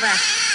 left.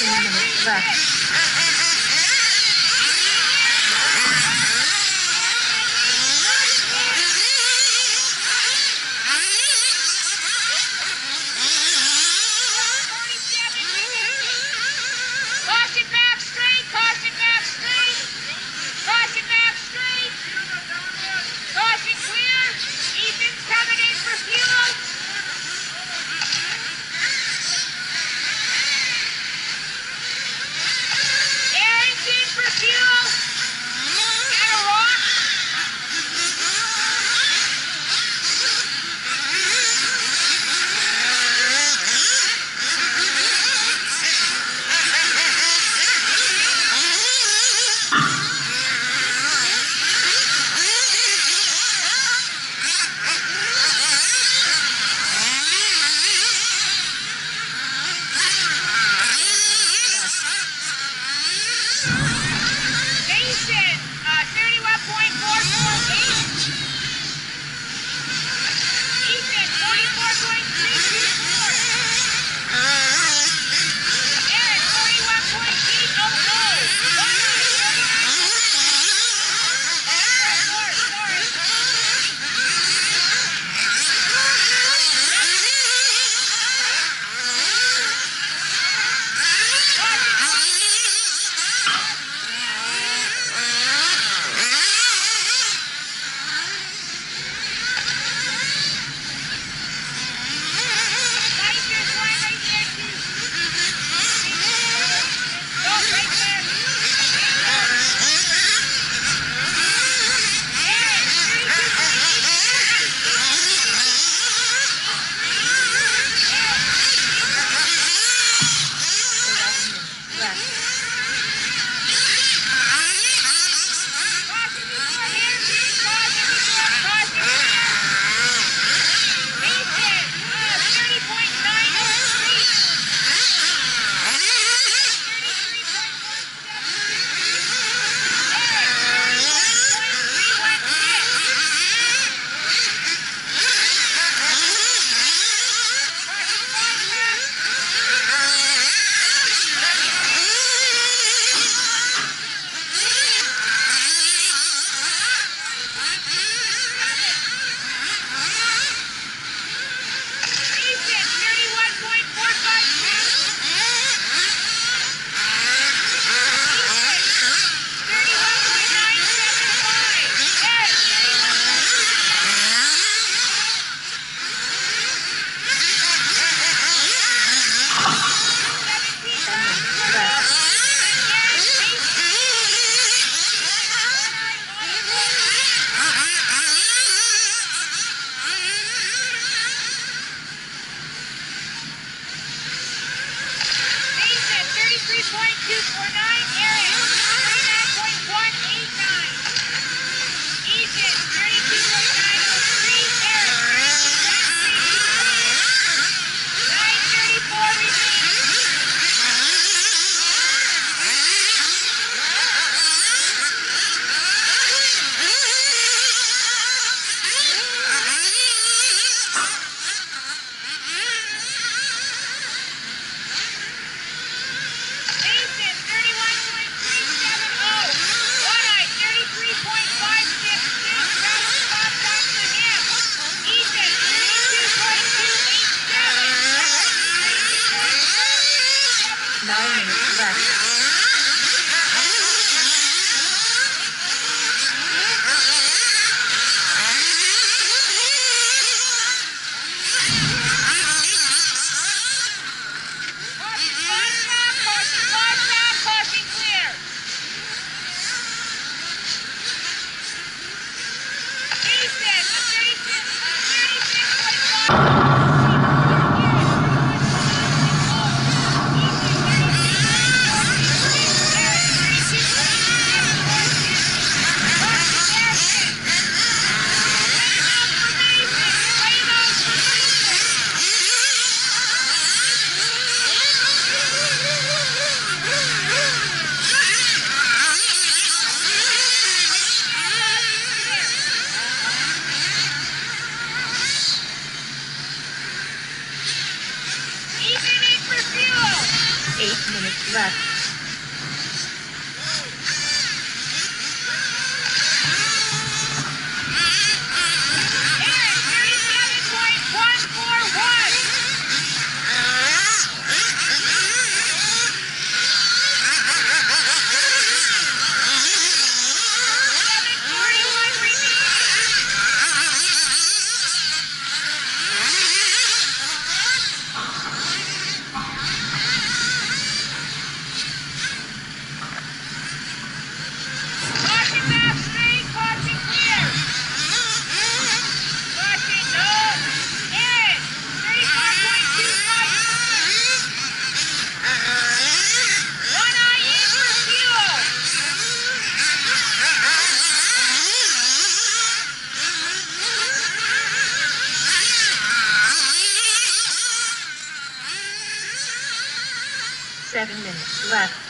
15 minutes left. Left.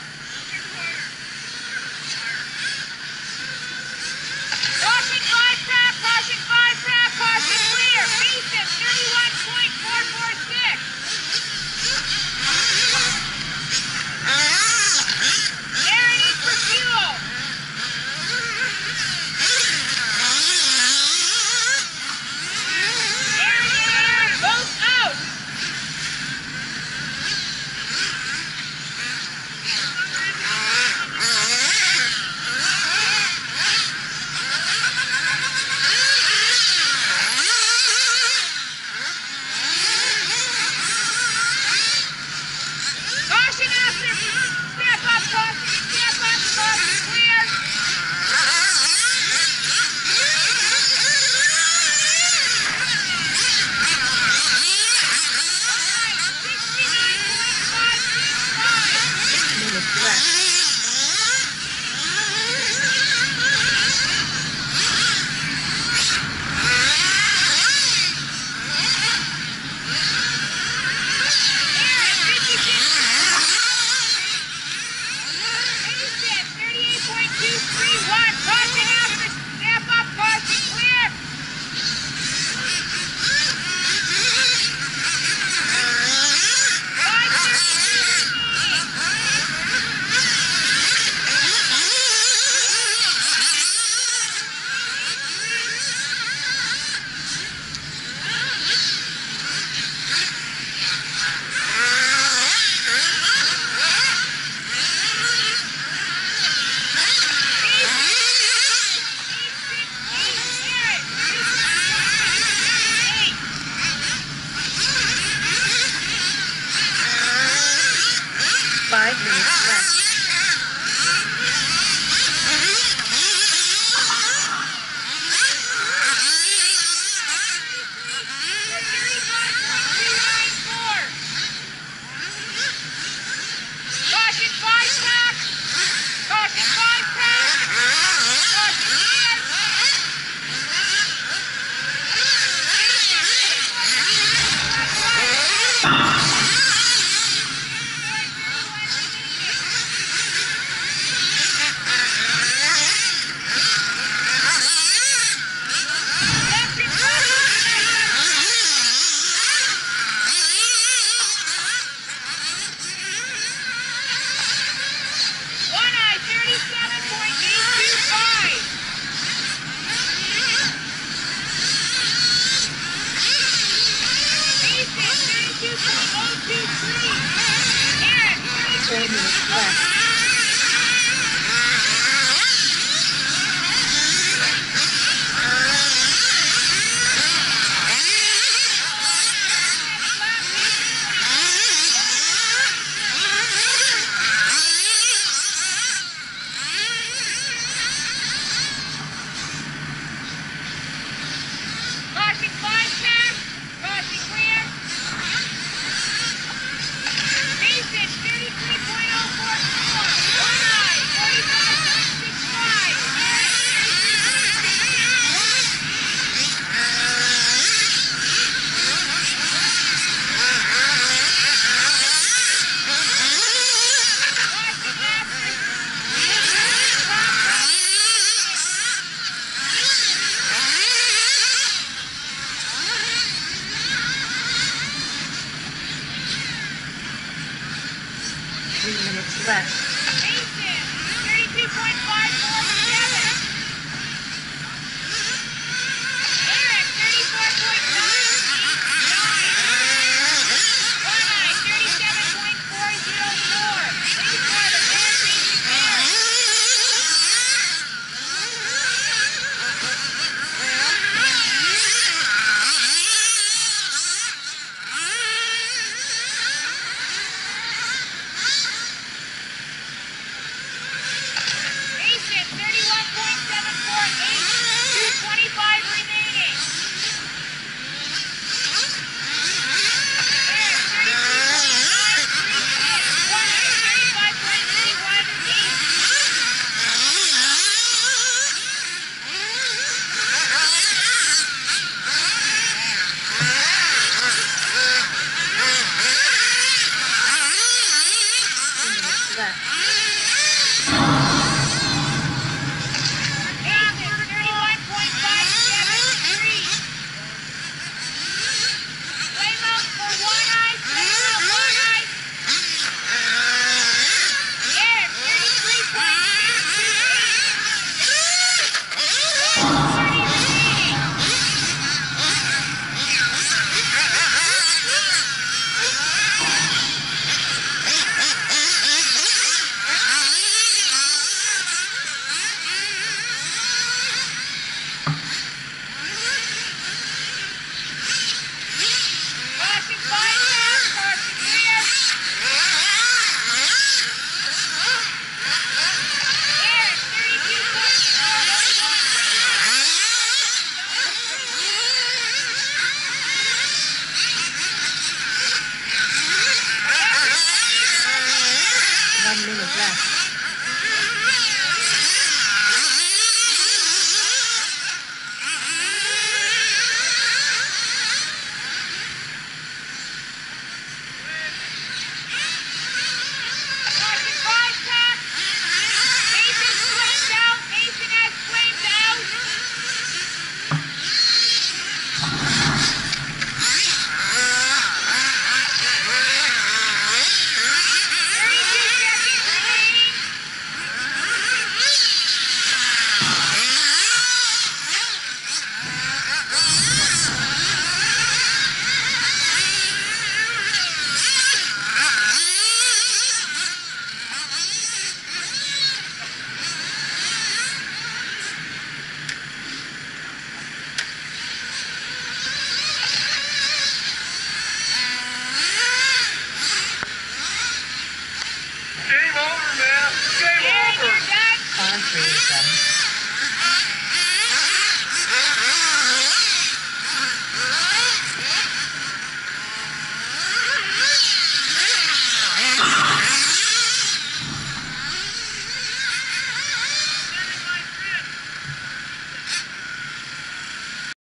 30 minutes.